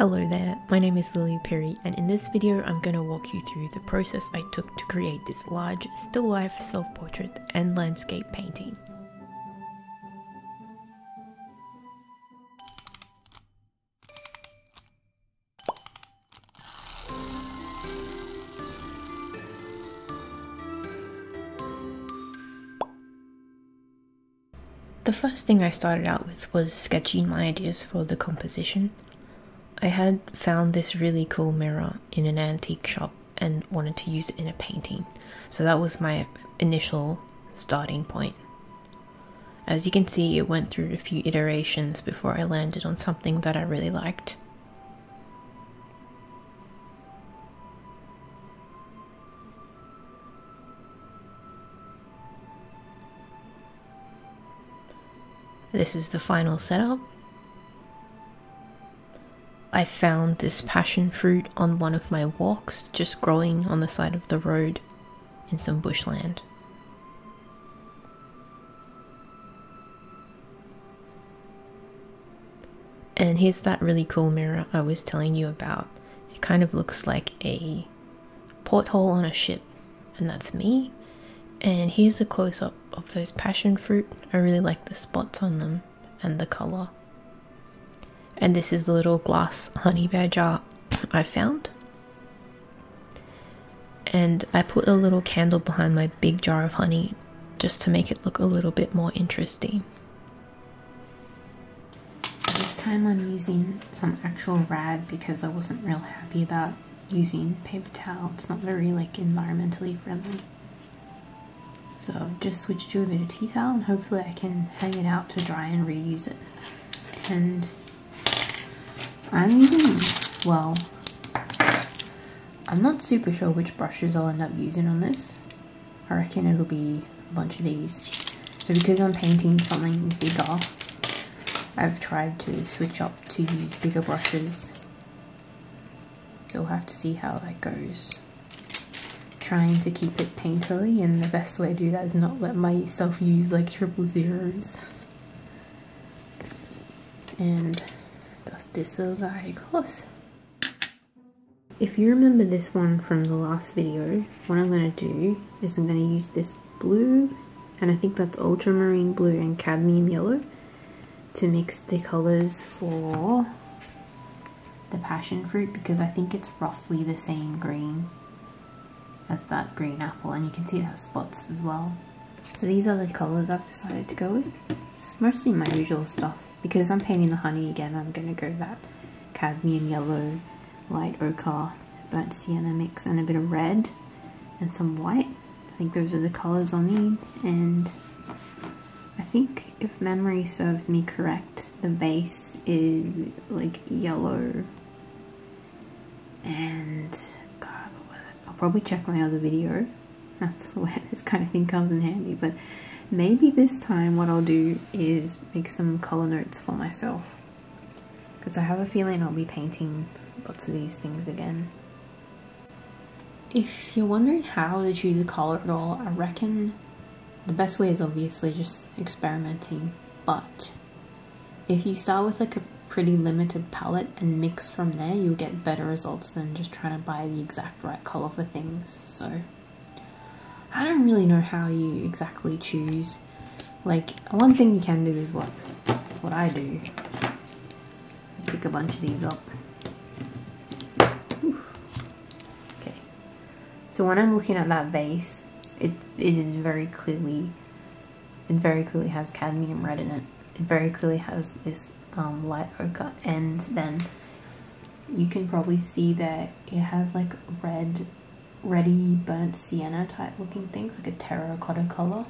Hello there, my name is Lilly Piri and in this video I'm going to walk you through the process I took to create this large still life self-portrait and landscape painting. The first thing I started out with was sketching my ideas for the composition. I had found this really cool mirror in an antique shop and wanted to use it in a painting, so that was my initial starting point. As you can see, it went through a few iterations before I landed on something that I really liked. This is the final setup. I found this passion fruit on one of my walks, just growing on the side of the road in some bushland. And here's that really cool mirror I was telling you about. It kind of looks like a porthole on a ship, and that's me. And here's a close up of those passion fruit. I really like the spots on them and the color. And this is the little glass honey bear jar I found. And I put a little candle behind my big jar of honey just to make it look a little bit more interesting. This time I'm using some actual rag because I wasn't real happy about using paper towel. It's not very like environmentally friendly. So I've just switched to a bit of tea towel and hopefully I can hang it out to dry and reuse it. And I'm using, well, I'm not super sure which brushes I'll end up using on this. I reckon it'll be a bunch of these. So because I'm painting something bigger, I've tried to switch up to use bigger brushes. So we'll have to see how that goes trying to keep it painterly and the best way to do that is not let myself use like triple zeros. And this little guy goes. If you remember this one from the last video, what I'm going to do is I'm going to use this blue and I think that's ultramarine blue and cadmium yellow to mix the colours for the passion fruit because I think it's roughly the same green as that green apple and you can see it has spots as well. So these are the colours I've decided to go with. It's mostly my usual stuff. Because I'm painting the honey again, I'm going to go that cadmium yellow, light ochre, burnt sienna mix and a bit of red and some white. I think those are the colours I'll need and I think if memory serves me correct, the base is like yellow and God, I'll probably check my other video. That's where this kind of thing comes in handy. But maybe this time what I'll do is make some color notes for myself. Because I have a feeling I'll be painting lots of these things again. If you're wondering how to choose a color at all, I reckon the best way is obviously just experimenting. But if you start with like a pretty limited palette and mix from there, you'll get better results than just trying to buy the exact right color for things. So I don't really know how you exactly choose. Like one thing you can do is what what I do. Pick a bunch of these up. Okay. So when I'm looking at that vase, it it is very clearly it very clearly has cadmium red in it. It very clearly has this um, light ochre and then you can probably see that it has like red ready burnt sienna type looking things like a terracotta color.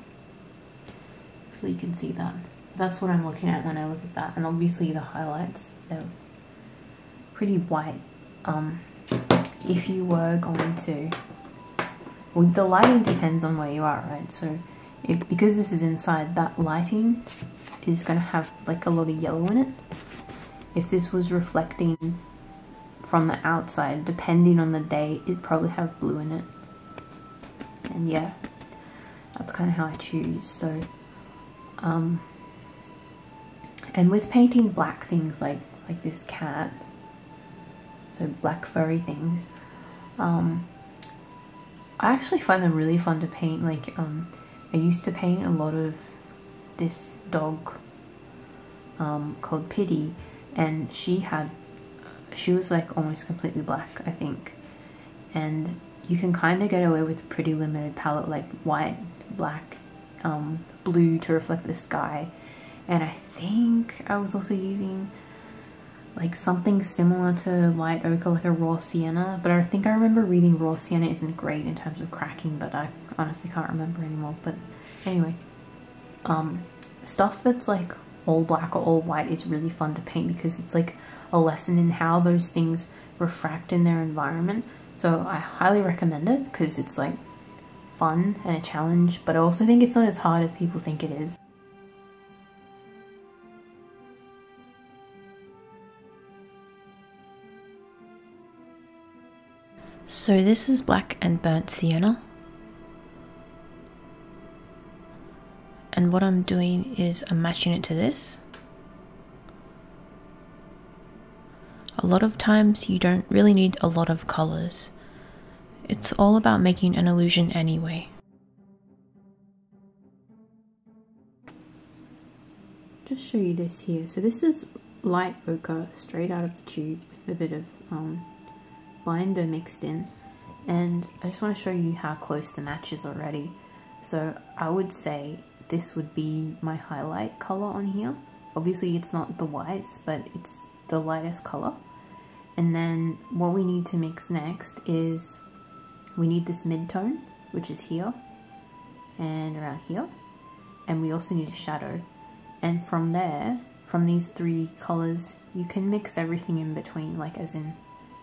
Hopefully you can see that. That's what I'm looking at when I look at that. And obviously the highlights they're pretty white. Um, if you were going to well the lighting depends on where you are right? So if, because this is inside that lighting is going to have like a lot of yellow in it. If this was reflecting from the outside, depending on the day, it'd probably have blue in it. And yeah, that's kind of how I choose. So, um, and with painting black things like like this cat, so black furry things. Um, I actually find them really fun to paint. Like, um, I used to paint a lot of this dog um, called Pity, and she had, she was like almost completely black, I think. And you can kind of get away with a pretty limited palette, like white, black, um, blue to reflect the sky. And I think I was also using like something similar to light ochre, like a raw sienna. But I think I remember reading raw sienna isn't great in terms of cracking, but I honestly can't remember anymore. But anyway, um, stuff that's like all black or all white is really fun to paint because it's like a lesson in how those things refract in their environment. So I highly recommend it because it's like fun and a challenge, but I also think it's not as hard as people think it is. So this is black and burnt sienna. And what I'm doing is I'm matching it to this. A lot of times you don't really need a lot of colors. It's all about making an illusion anyway. Just show you this here. So this is light ochre straight out of the tube with a bit of um, binder mixed in and I just want to show you how close the match is already. So I would say this would be my highlight color on here. Obviously it's not the whites, but it's the lightest color. And then what we need to mix next is we need this mid-tone, which is here and around here. And we also need a shadow. And from there, from these three colors, you can mix everything in between, like as in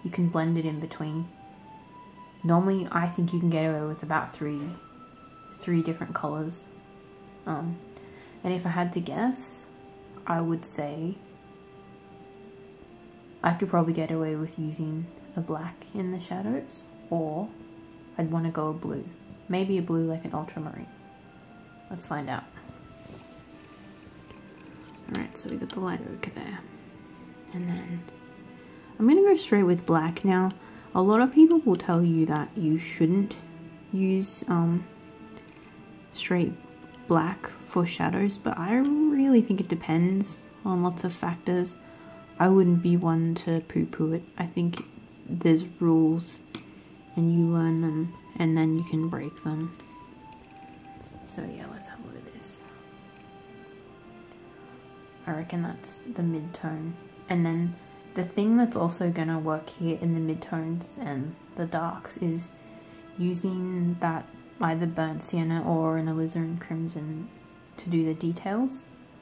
you can blend it in between. Normally, I think you can get away with about three, three different colors. Um, and if I had to guess, I would say I could probably get away with using a black in the shadows, or I'd want to go a blue. Maybe a blue like an ultramarine. Let's find out. Alright, so we got the light ochre there. And then I'm going to go straight with black now. A lot of people will tell you that you shouldn't use um, straight black for shadows, but I really think it depends on lots of factors. I wouldn't be one to poo-poo it. I think there's rules and you learn them and then you can break them. So yeah, let's have a look at this. I reckon that's the mid-tone. And then the thing that's also going to work here in the mid-tones and the darks is using that either burnt sienna or an alizarin crimson to do the details,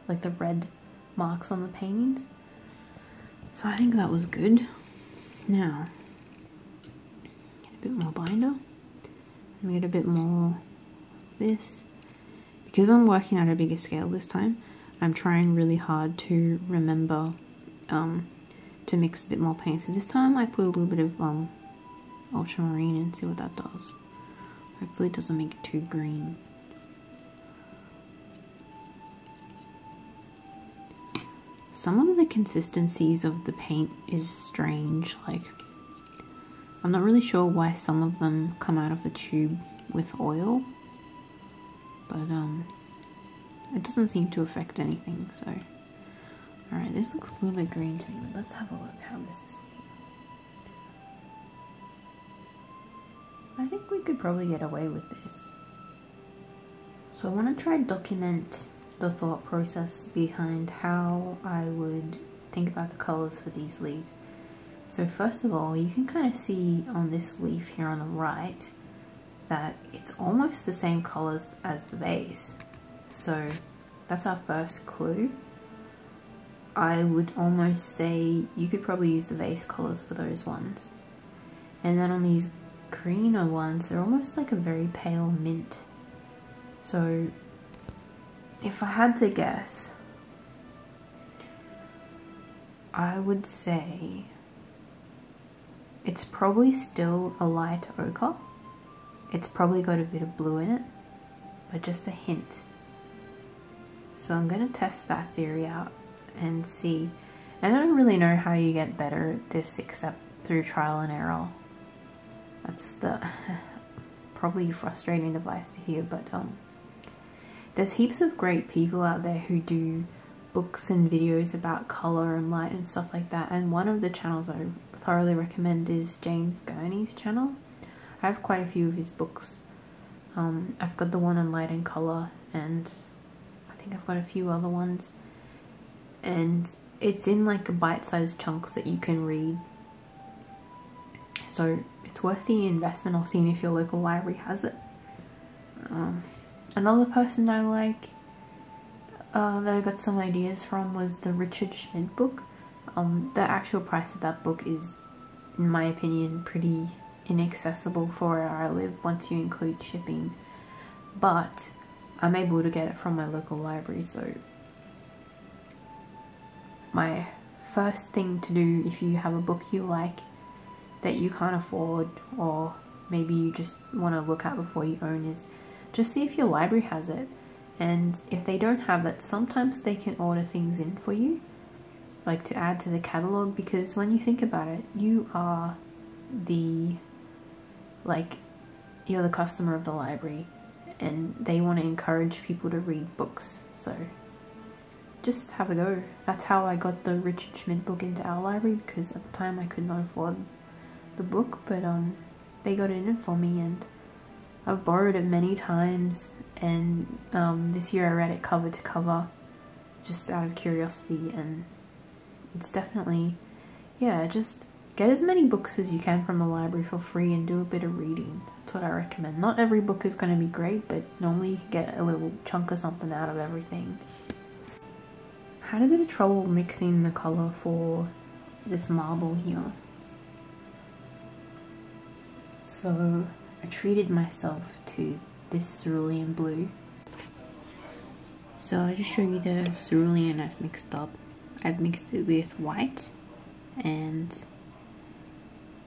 like the red marks on the paintings. So I think that was good. Now, get a bit more binder, and get a bit more this. Because I'm working at a bigger scale this time, I'm trying really hard to remember um, to mix a bit more paint. So this time I put a little bit of um, ultramarine and see what that does. Hopefully it doesn't make it too green. Some of the consistencies of the paint is strange, like I'm not really sure why some of them come out of the tube with oil, but um, it doesn't seem to affect anything, so Alright, this looks a little bit green to me, let's have a look how this is we could probably get away with this. So I want to try document the thought process behind how I would think about the colours for these leaves. So first of all, you can kind of see on this leaf here on the right that it's almost the same colours as the base. So that's our first clue. I would almost say you could probably use the vase colors for those ones. And then on these greener ones, they're almost like a very pale mint. So if I had to guess, I would say it's probably still a light ochre. It's probably got a bit of blue in it, but just a hint. So I'm going to test that theory out and see. And I don't really know how you get better at this except through trial and error. That's the probably frustrating advice to hear, but um, there's heaps of great people out there who do books and videos about color and light and stuff like that. And one of the channels I thoroughly recommend is James Gurney's channel. I have quite a few of his books. Um, I've got the one on light and color, and I think I've got a few other ones. And it's in like bite-sized chunks that you can read. So it's worth the investment or seeing if your local library has it. Um, another person I like uh, that I got some ideas from was the Richard Schmid book. Um, the actual price of that book is, in my opinion, pretty inaccessible for where I live once you include shipping. But I'm able to get it from my local library, so my first thing to do if you have a book you like that you can't afford or maybe you just want to look at before you own is just see if your library has it and if they don't have it sometimes they can order things in for you like to add to the catalog because when you think about it you are the like you're the customer of the library and they want to encourage people to read books so just have a go. That's how I got the Richard Schmid book into our library because at the time I could not afford the book, but um, they got it in for me and I've borrowed it many times and um, this year I read it cover to cover just out of curiosity and it's definitely, yeah, just get as many books as you can from the library for free and do a bit of reading. That's what I recommend. Not every book is going to be great, but normally you get a little chunk of something out of everything had a bit of trouble mixing the color for this marble here. So I treated myself to this cerulean blue. So I'll just show you the cerulean I've mixed up. I've mixed it with white and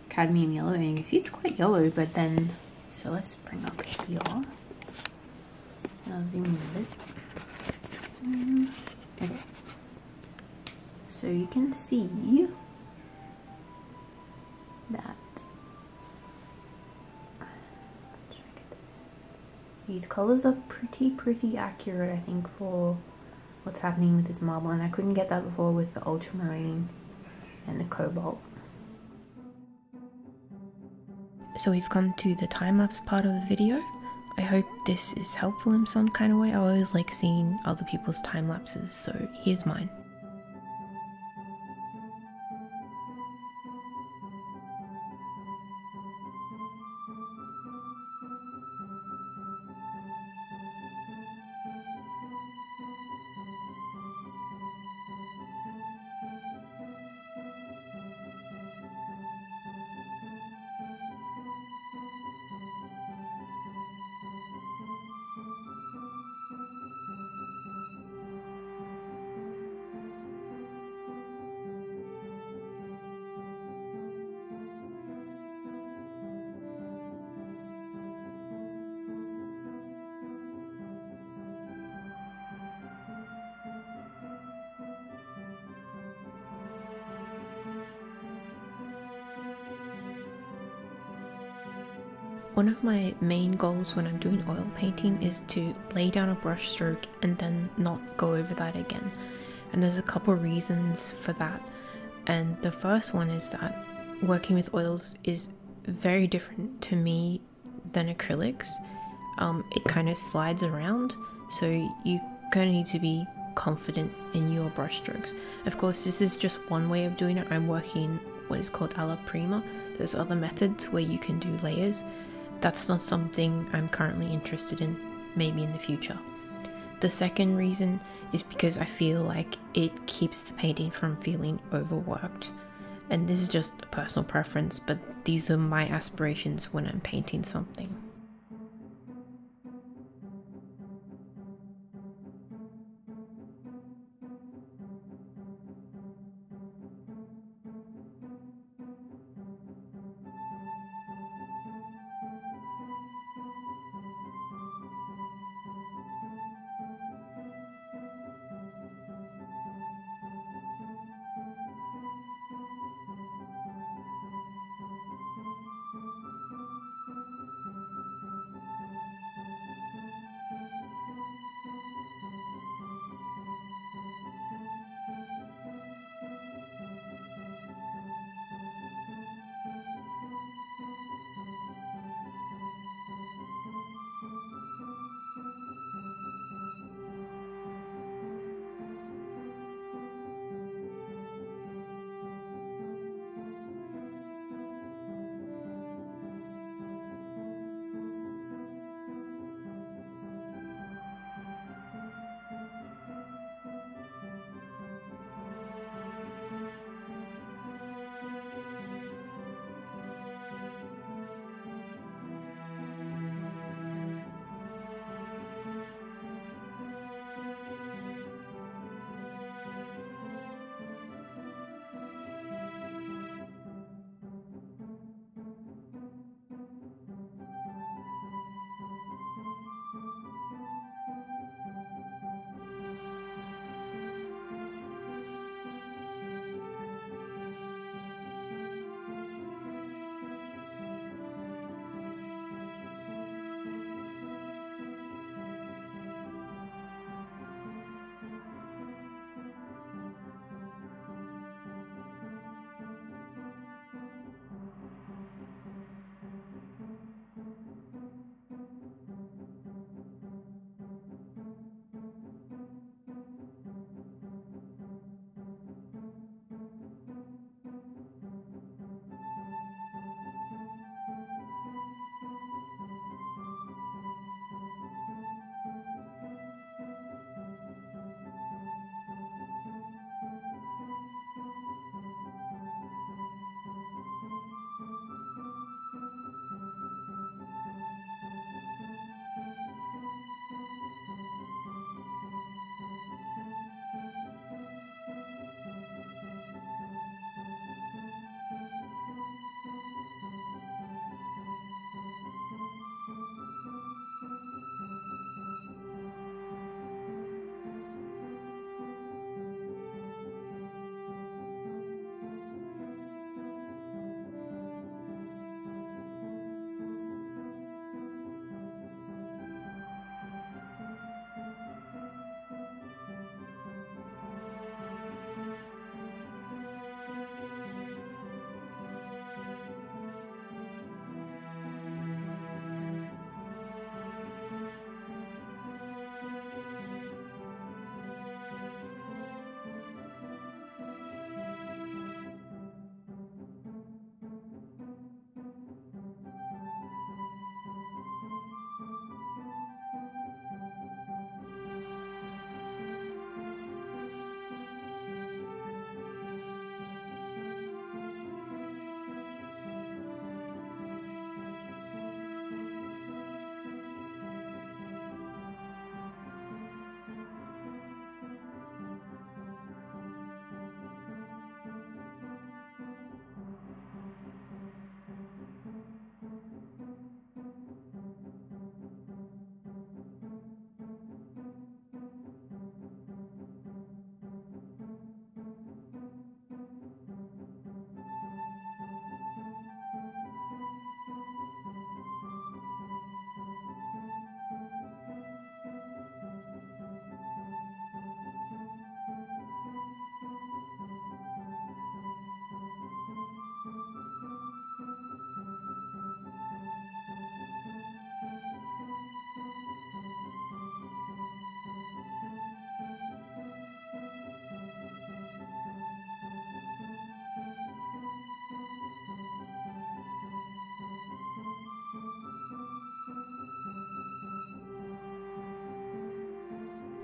cadmium yellow and you can see it's quite yellow but then so let's bring up here I'll zoom in a bit mm, okay so you can see that these colors are pretty pretty accurate I think for what's happening with this marble and I couldn't get that before with the ultramarine and the cobalt. So we've come to the time-lapse part of the video. I hope this is helpful in some kind of way. I always like seeing other people's time lapses, so here's mine. One of my main goals when I'm doing oil painting is to lay down a brush stroke and then not go over that again. And there's a couple reasons for that. And the first one is that working with oils is very different to me than acrylics. Um, it kind of slides around, so you kind of need to be confident in your brush strokes. Of course, this is just one way of doing it. I'm working what is called alla prima. There's other methods where you can do layers, that's not something I'm currently interested in, maybe in the future. The second reason is because I feel like it keeps the painting from feeling overworked. And this is just a personal preference, but these are my aspirations when I'm painting something.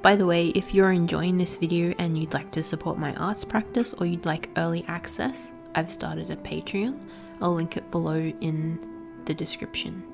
By the way, if you're enjoying this video and you'd like to support my arts practice or you'd like early access, I've started a Patreon. I'll link it below in the description.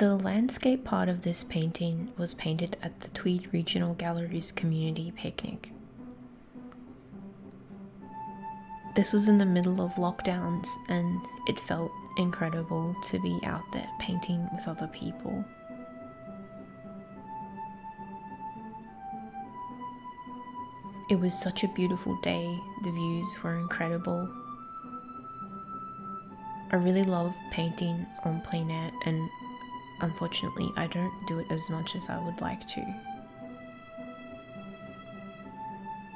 The landscape part of this painting was painted at the Tweed Regional Gallery's community picnic. This was in the middle of lockdowns, and it felt incredible to be out there painting with other people. It was such a beautiful day, the views were incredible. I really love painting on plein air, and unfortunately, I don't do it as much as I would like to.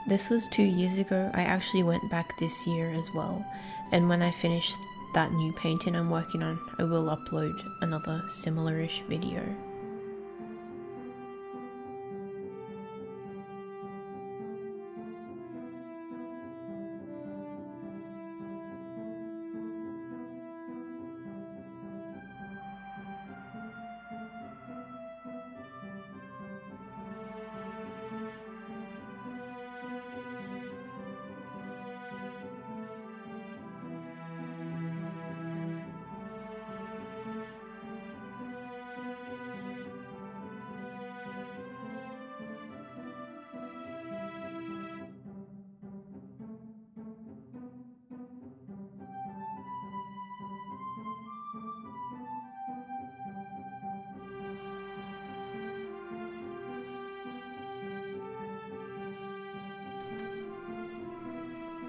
This was two years ago. I actually went back this year as well, and when I finish that new painting I'm working on, I will upload another similar-ish video.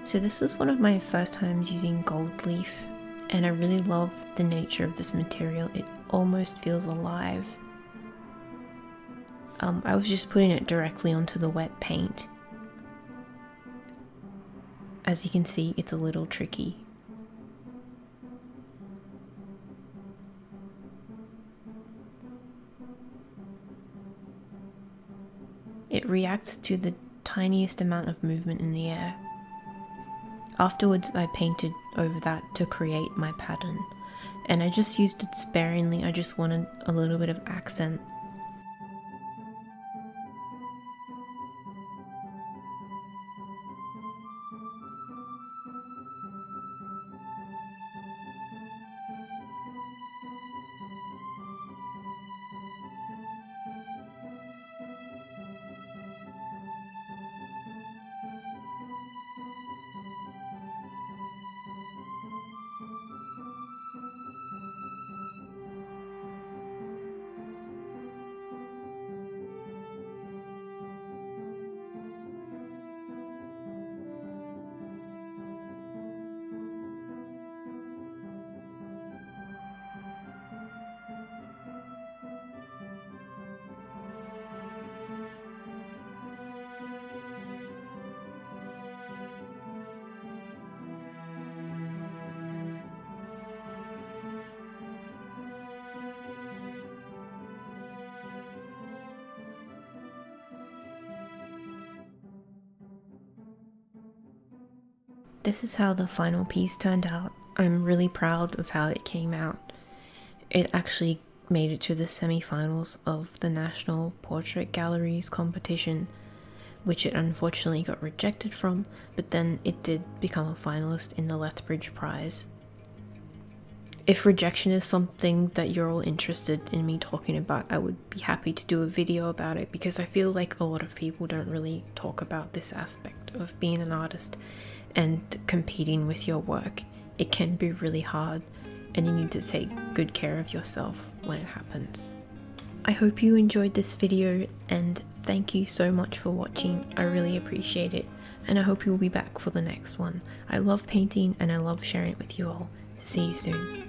So this was one of my first times using gold leaf and I really love the nature of this material. It almost feels alive. Um, I was just putting it directly onto the wet paint. As you can see, it's a little tricky. It reacts to the tiniest amount of movement in the air. Afterwards, I painted over that to create my pattern, and I just used it sparingly. I just wanted a little bit of accent This is how the final piece turned out. I'm really proud of how it came out. It actually made it to the semi-finals of the National Portrait Galleries competition, which it unfortunately got rejected from, but then it did become a finalist in the Lethbridge Prize. If rejection is something that you're all interested in me talking about, I would be happy to do a video about it because I feel like a lot of people don't really talk about this aspect of being an artist and competing with your work. It can be really hard, and you need to take good care of yourself when it happens. I hope you enjoyed this video, and thank you so much for watching. I really appreciate it, and I hope you'll be back for the next one. I love painting and I love sharing it with you all. See you soon.